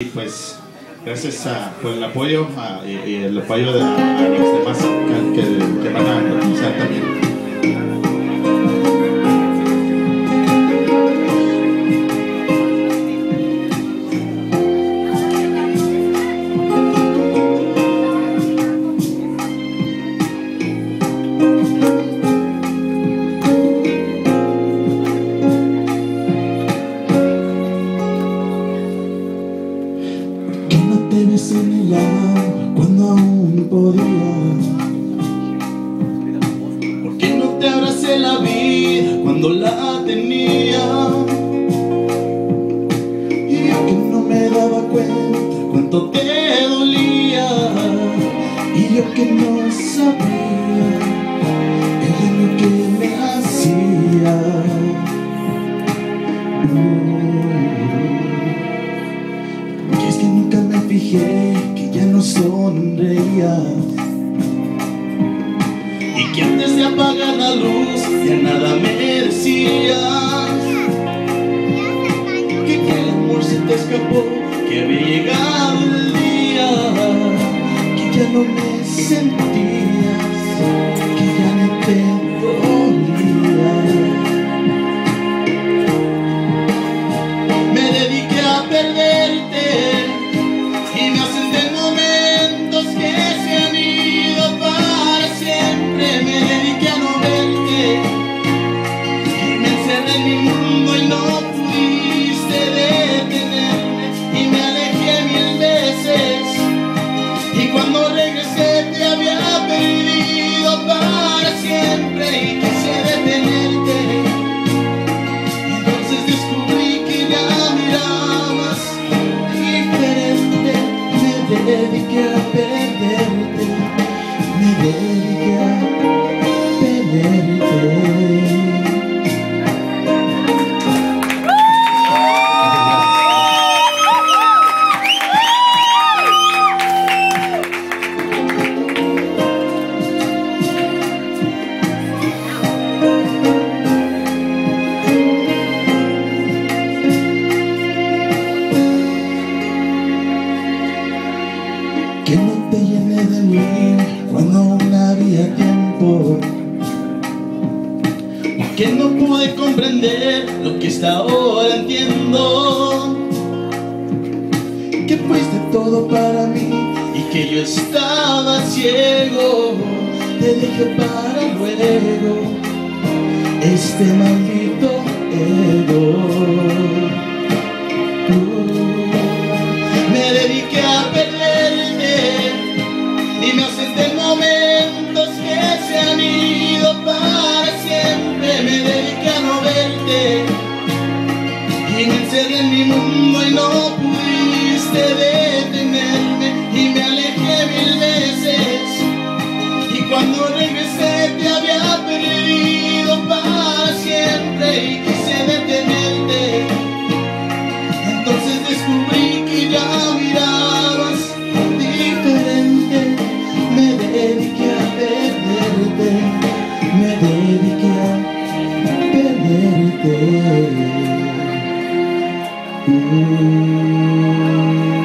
Y pues gracias por el apoyo y, el apoyo de los demás que, que- van a realizar también. En el cuando aún podía. ¿Por qué no te abracé la vida cuando la tenía? Y yo que no me daba cuenta cuánto te dolía. Y yo que no sabía que ya no sonreía. Y que antes de apagar la luz ya nada me decías que el amor se te escapó, había tiempo. Que no pude comprender lo que hasta ahora entiendo. Que fuiste todo para mí y que yo estaba ciego. Te dejé para luego este maldito ego. Encerré en mi mundo y no pudiste detenerme Thank you.